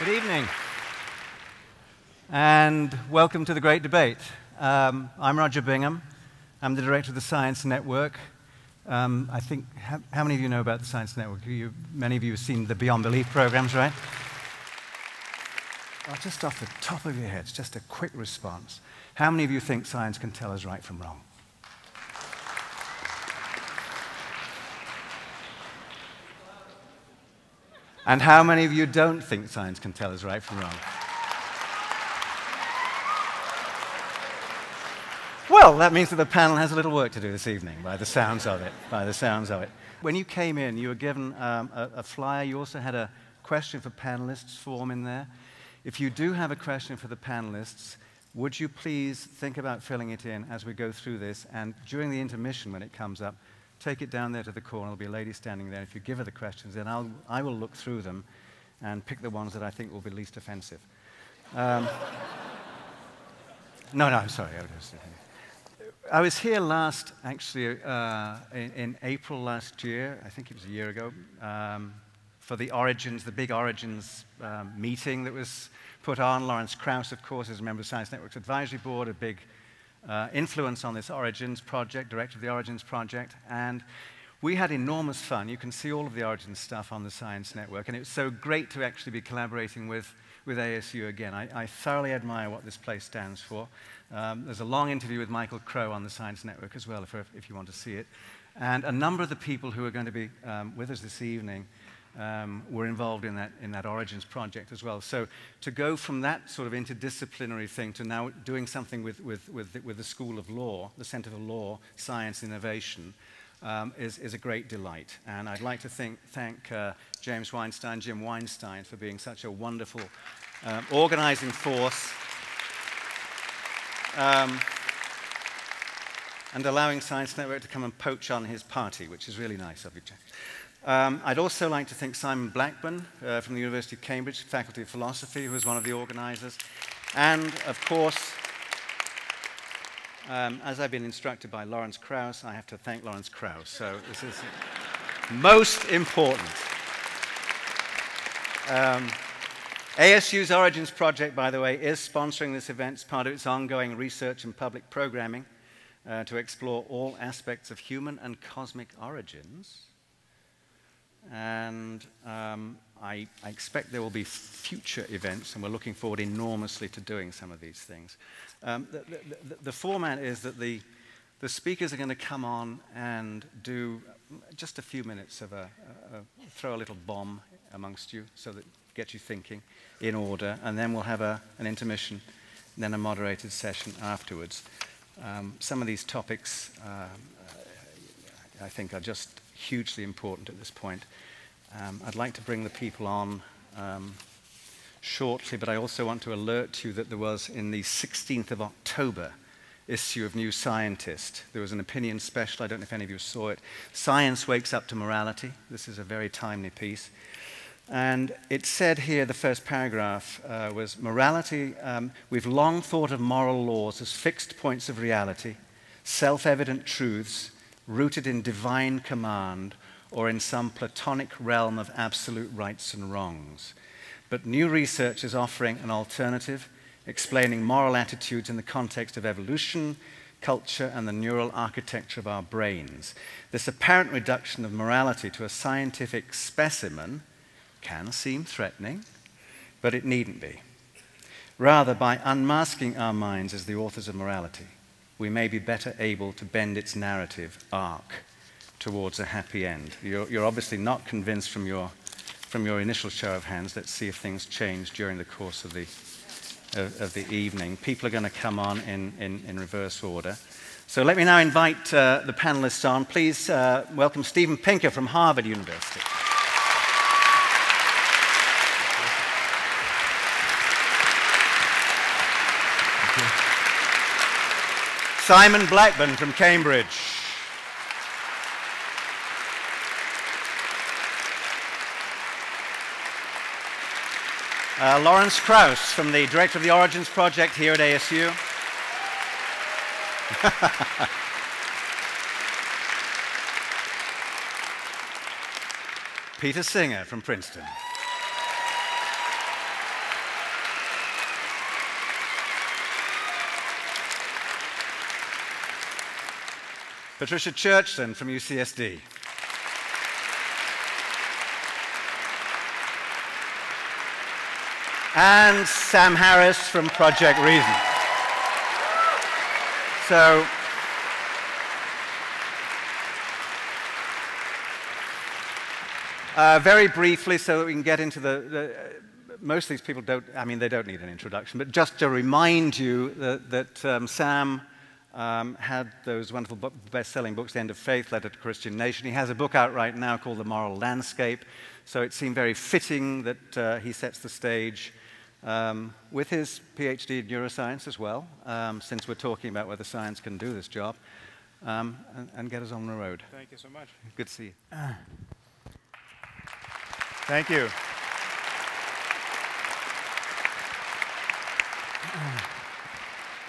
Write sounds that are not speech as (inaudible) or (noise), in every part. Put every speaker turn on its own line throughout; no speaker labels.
Good evening. And welcome to the Great Debate. Um, I'm Roger Bingham. I'm the director of the Science Network. Um, I think, how, how, many of you know about the Science Network? You, many of you have seen the Beyond Belief programs, right? Just off the top of your heads, just a quick response. How many of you think science can tell us right from wrong? And how many of you don't think science can tell us right from wrong? Well, that means that the panel has a little work to do this evening, by the sounds of it. By the sounds of it. When you came in, you were given um, a, a flyer. You also had a question for panelists form in there. If you do have a question for the panelists, would you please think about filling it in as we go through this? And during the intermission, when it comes up, take it down there to the corner. There'll be a lady standing there. If you give her the questions, then I'll, I will look through them and pick the ones that I think will be least offensive. Um, (laughs) no, no, I'm sorry. I was here last, actually, uh, in, in, April last year. I think it was a year ago, um, for the Origins, the big Origins um, meeting that was put on. Lawrence Krauss, of course, is a member of Science Network's advisory board, a big uh, influence on this Origins project, director of the Origins project, and we had enormous fun. You can see all of the Origins stuff on the Science Network, and it was so great to actually be collaborating with, with ASU again. I, I thoroughly admire what this place stands for. Um, there's a long interview with Michael Crow on the Science Network as well, if, if you want to see it. And a number of the people who are going to be um, with us this evening um, were involved in that, in that Origins project as well. So to go from that sort of interdisciplinary thing to now doing something with, with, with, the, with the School of Law, the Center for Law, Science, Innovation, um, is, is a great delight. And I'd like to think, thank uh, James Weinstein, Jim Weinstein, for being such a wonderful um, organizing force. Um, and allowing Science Network to come and poach on his party, which is really nice of you, Jack. Um, I'd also like to thank Simon Blackburn uh, from the University of Cambridge, Faculty of Philosophy, who was one of the organizers. And, of course, um, as I've been instructed by Lawrence Krauss, I have to thank Lawrence Krauss. So this is most important. Um, ASU's Origins Project, by the way, is sponsoring this event as part of its ongoing research and public programming uh, to explore all aspects of human and cosmic origins. And um, I, I, expect there will be future events, and we're looking forward enormously to doing some of these things. Um, the, the, the, format is that the, the speakers are going to come on and do just a few minutes of a, a, a throw a little bomb amongst you so that gets you thinking in order, and then we'll have a, an intermission, then a moderated session afterwards. Um, some of these topics, uh, I think, are just hugely important at this point. Um, I'd like to bring the people on um, shortly, but I also want to alert you that there was in the 16th of October issue of New Scientist, there was an opinion special. I don't know if any of you saw it. Science Wakes Up to Morality. This is a very timely piece. And it said here, the first paragraph uh, was morality. Um, we've long thought of moral laws as fixed points of reality, self evident truths rooted in divine command or in some platonic realm of absolute rights and wrongs. But new research is offering an alternative, explaining moral attitudes in the context of evolution, culture, and the neural architecture of our brains. This apparent reduction of morality to a scientific specimen can seem threatening, but it needn't be. Rather, by unmasking our minds as the authors of morality, we may be better able to bend its narrative arc towards a happy end. You're, you're, obviously not convinced from your, from your initial show of hands. Let's see if things change during the course of the, of, of the evening. People are going to come on in, in, in reverse order. So let me now invite uh, the panelists on. Please uh, welcome Steven Pinker from Harvard University. Simon Blackburn from Cambridge. Uh, Lawrence Krauss from the director of the Origins Project here at ASU. (laughs) Peter Singer from Princeton. Patricia Churchland from UCSD. and Sam Harris from Project Reason. So, uh, very briefly, so that we can get into the, the uh, most of these people don't, I mean, they don't need an introduction, but just to remind you that, that um, Sam um, had those wonderful best-selling books, The End of Faith, Letter to Christian Nation. He has a book out right now called The Moral Landscape, so it seemed very fitting that uh, he sets the stage um, with his PhD in neuroscience as well, um, since we're talking about whether science can do this job, um, and, and, get us on the road.
Thank you so much.
Good to see you.
Thank you.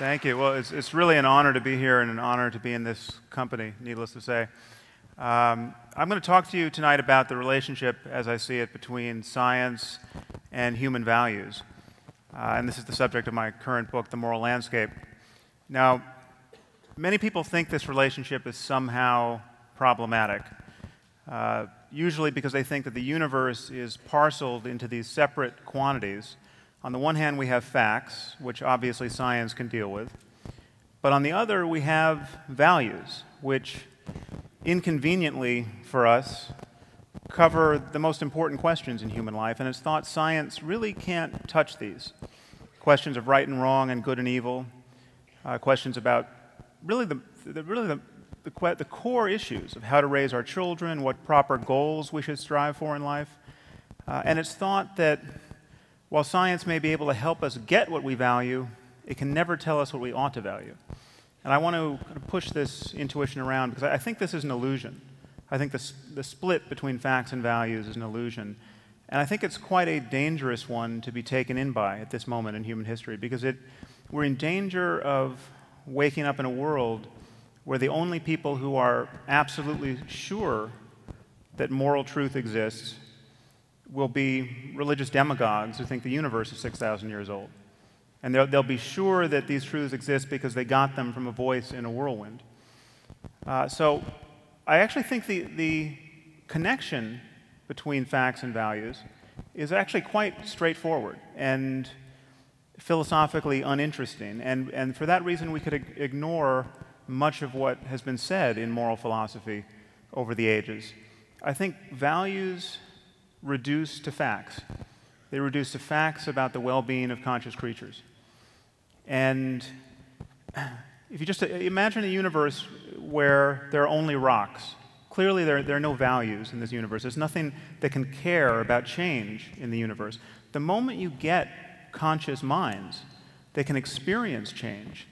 Thank you. Well, it's, it's really an honor to be here and an honor to be in this company, needless to say. Um, I'm going to talk to you tonight about the relationship, as I see it, between science and human values. Uh, and this is the subject of my current book, The Moral Landscape. Now, many people think this relationship is somehow problematic, uh, usually because they think that the universe is parceled into these separate quantities. On the one hand, we have facts, which obviously science can deal with. But on the other, we have values, which inconveniently for us cover the most important questions in human life, and it's thought science really can't touch these. Questions of right and wrong and good and evil, uh, questions about really the, the really the, the, the, core issues of how to raise our children, what proper goals we should strive for in life. Uh, and it's thought that while science may be able to help us get what we value, it can never tell us what we ought to value. And I want to push this intuition around because I think this is an illusion. I think the, the split between facts and values is an illusion. And I think it's quite a dangerous one to be taken in by at this moment in human history because it, we're in danger of waking up in a world where the only people who are absolutely sure that moral truth exists will be religious demagogues who think the universe is 6,000 years old. And they'll, they'll, be sure that these truths exist because they got them from a voice in a whirlwind. Uh, so I actually think the, the connection between facts and values is actually quite straightforward and philosophically uninteresting. And, and for that reason, we could ignore much of what has been said in moral philosophy over the ages. I think values reduce to facts. They reduce to facts about the well being of conscious creatures. And if you just imagine a universe where there are only rocks. Clearly, there, there are no values in this universe. There's nothing that can care about change in the universe. The moment you get conscious minds that can experience change,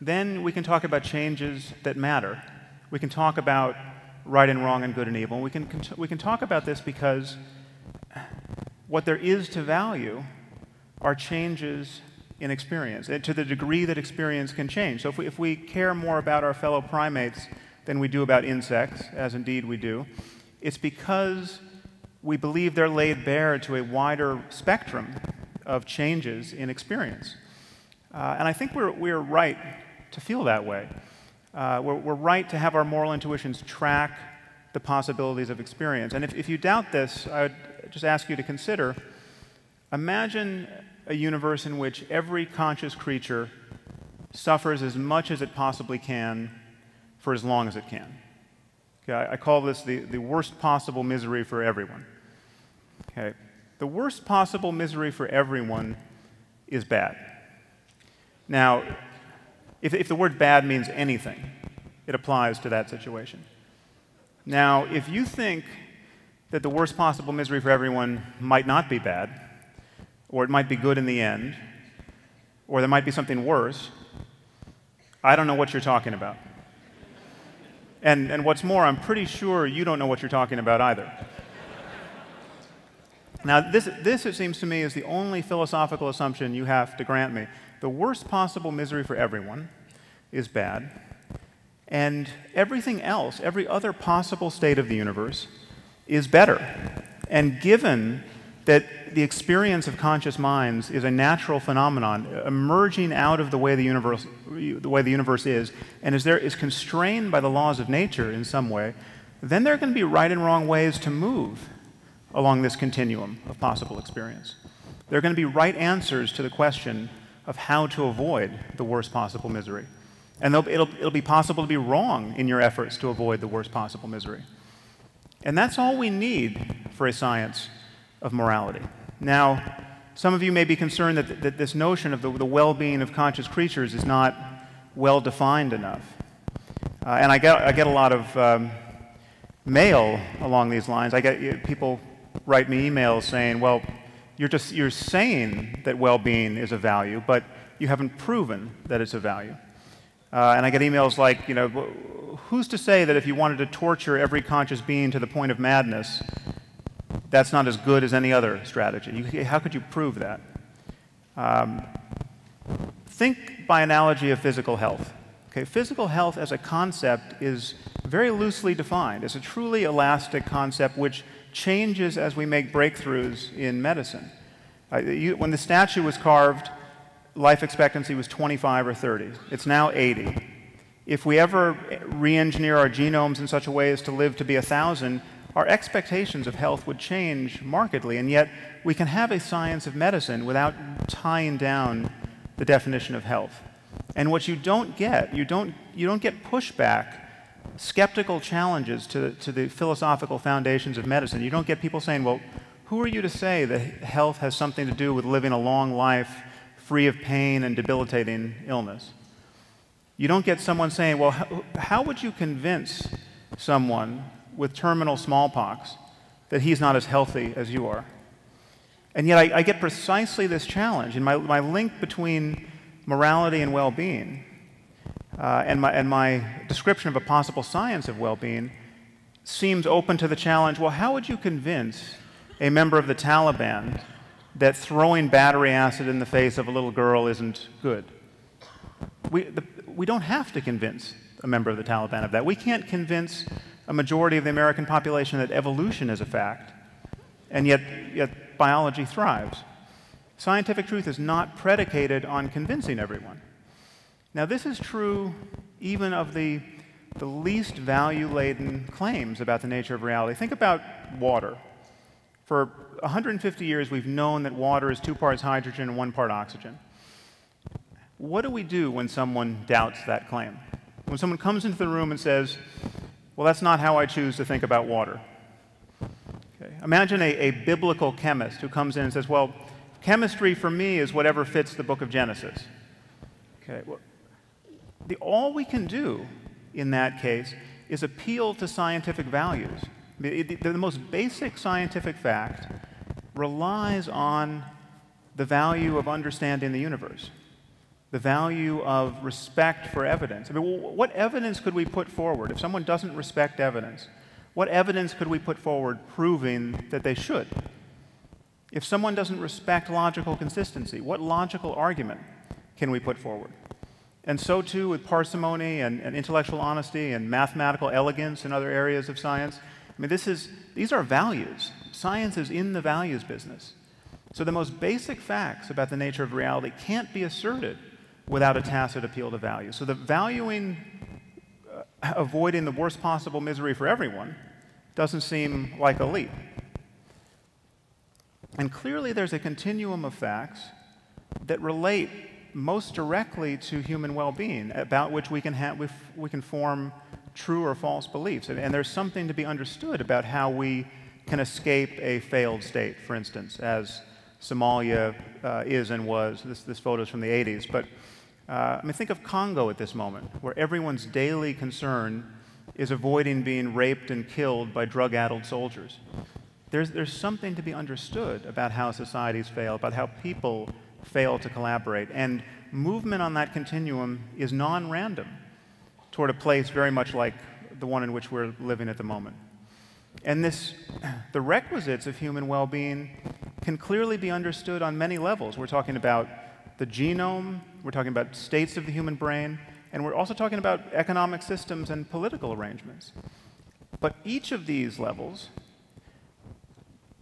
then we can talk about changes that matter. We can talk about right and wrong and good and evil. We can, we can talk about this because what there is to value are changes in experience, to the degree that experience can change. So if we, if we care more about our fellow primates than we do about insects, as indeed we do, it's because we believe they're laid bare to a wider spectrum of changes in experience. Uh, and I think we're, we're right to feel that way. Uh, we're, we're, right to have our moral intuitions track the possibilities of experience. And if, if you doubt this, I would just ask you to consider imagine a universe in which every conscious creature suffers as much as it possibly can for as long as it can. Okay, I call this the, the worst possible misery for everyone. Okay, the worst possible misery for everyone is bad. Now, if, if the word bad means anything, it applies to that situation. Now, if you think that the worst possible misery for everyone might not be bad, or it might be good in the end, or there might be something worse. I don't know what you're talking about. And, and what's more, I'm pretty sure you don't know what you're talking about either. Now, this, this, it seems to me, is the only philosophical assumption you have to grant me. The worst possible misery for everyone is bad, and everything else, every other possible state of the universe, is better. And given that the experience of conscious minds is a natural phenomenon emerging out of the way the universe, the way the universe is, and is, there, is constrained by the laws of nature in some way, then there are going to be right and wrong ways to move along this continuum of possible experience. There are going to be right answers to the question of how to avoid the worst possible misery. And it'll, it'll be possible to be wrong in your efforts to avoid the worst possible misery. And that's all we need for a science of morality. Now, some of you may be concerned that, th that this notion of the, the well being of conscious creatures is not well defined enough. Uh, and I get, I get a lot of um, mail along these lines. I get you people write me emails saying, well, you're just you're saying that well-being is a value, but you haven't proven that it's a value. Uh, and I get emails like, you know, who's to say that if you wanted to torture every conscious being to the point of madness, that's not as good as any other strategy. You, how could you prove that? Um, think by analogy of physical health. Okay, physical health as a concept is very loosely defined. It's a truly elastic concept which changes as we make breakthroughs in medicine. Uh, you, when the statue was carved, life expectancy was 25 or 30. It's now 80. If we ever re engineer our genomes in such a way as to live to be 1,000, our expectations of health would change markedly, and yet we can have a science of medicine without tying down the definition of health. And what you don't get, you don't, you don't get pushback, skeptical challenges to, to the philosophical foundations of medicine. You don't get people saying, well, who are you to say that health has something to do with living a long life free of pain and debilitating illness? You don't get someone saying, well, how, would you convince someone with terminal smallpox that he's not as healthy as you are. And yet I, I get precisely this challenge. And my, my link between morality and well being uh, and, my, and my description of a possible science of well being seems open to the challenge well, how would you convince a member of the Taliban that throwing battery acid in the face of a little girl isn't good? We, the, we don't have to convince a member of the Taliban of that. We can't convince a majority of the American population that evolution is a fact, and yet, yet biology thrives. Scientific truth is not predicated on convincing everyone. Now, this is true even of the, the least value laden claims about the nature of reality. Think about water. For 150 years, we've known that water is two parts hydrogen and one part oxygen. What do we do when someone doubts that claim? When someone comes into the room and says, well, that's not how I choose to think about water. Okay. Imagine a, a biblical chemist who comes in and says, Well, chemistry for me is whatever fits the book of Genesis. Okay. Well, the, all we can do in that case is appeal to scientific values. The, the, the most basic scientific fact relies on the value of understanding the universe the value of respect for evidence. I mean, what evidence could we put forward? If someone doesn't respect evidence, what evidence could we put forward proving that they should? If someone doesn't respect logical consistency, what logical argument can we put forward? And so too with parsimony and, and intellectual honesty and mathematical elegance in other areas of science. I mean, this is, these are values. Science is in the values business. So the most basic facts about the nature of reality can't be asserted without a tacit appeal to value. So the valuing, uh, avoiding the worst possible misery for everyone doesn't seem like a leap. And clearly there's a continuum of facts that relate most directly to human well-being, about which we can, ha- we can form true or false beliefs. And there's something to be understood about how we can escape a failed state, for instance, as Somalia uh, is and was. This, this photo is from the 80s. But uh, I mean, think of Congo at this moment, where everyone's daily concern is avoiding being raped and killed by drug addled soldiers. There's, there's something to be understood about how societies fail, about how people fail to collaborate. And movement on that continuum is non random toward a place very much like the one in which we're living at the moment. And this, the requisites of human well being can clearly be understood on many levels. We're talking about the genome, we're talking about states of the human brain, and we're also talking about economic systems and political arrangements. But each of these levels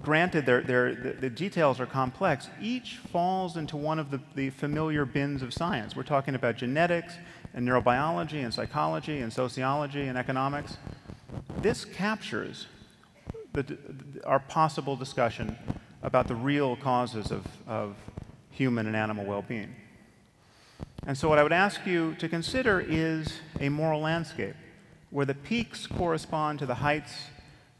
granted, they're, they're, the, the, details are complex, each falls into one of the, the familiar bins of science. We're talking about genetics and neurobiology and psychology and sociology and economics. This captures the, our possible discussion about the real causes of, of human and animal well-being. And so what I would ask you to consider is a moral landscape where the peaks correspond to the heights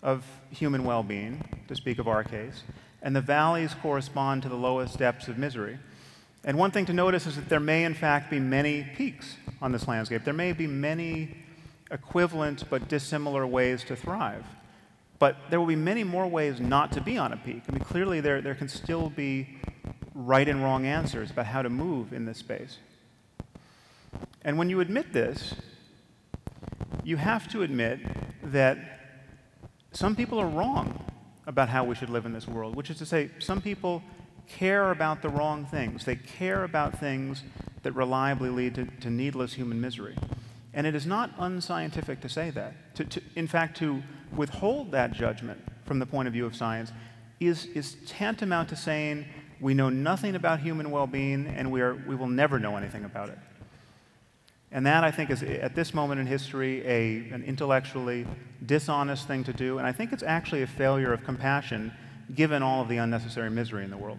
of human well being, to speak of our case, and the valleys correspond to the lowest depths of misery. And one thing to notice is that there may, in fact, be many peaks on this landscape. There may be many equivalent but dissimilar ways to thrive. But there will be many more ways not to be on a peak. I mean, clearly, there, there can still be right and wrong answers about how to move in this space. And when you admit this, you have to admit that some people are wrong about how we should live in this world, which is to say, some people care about the wrong things. They care about things that reliably lead to, to needless human misery. And it is not unscientific to say that. To, to, in fact, to withhold that judgment from the point of view of science is, is tantamount to saying we know nothing about human well being and we, are, we will never know anything about it. And that, I think, is at this moment in history a, an intellectually dishonest thing to do. And I think it's actually a failure of compassion given all of the unnecessary misery in the world.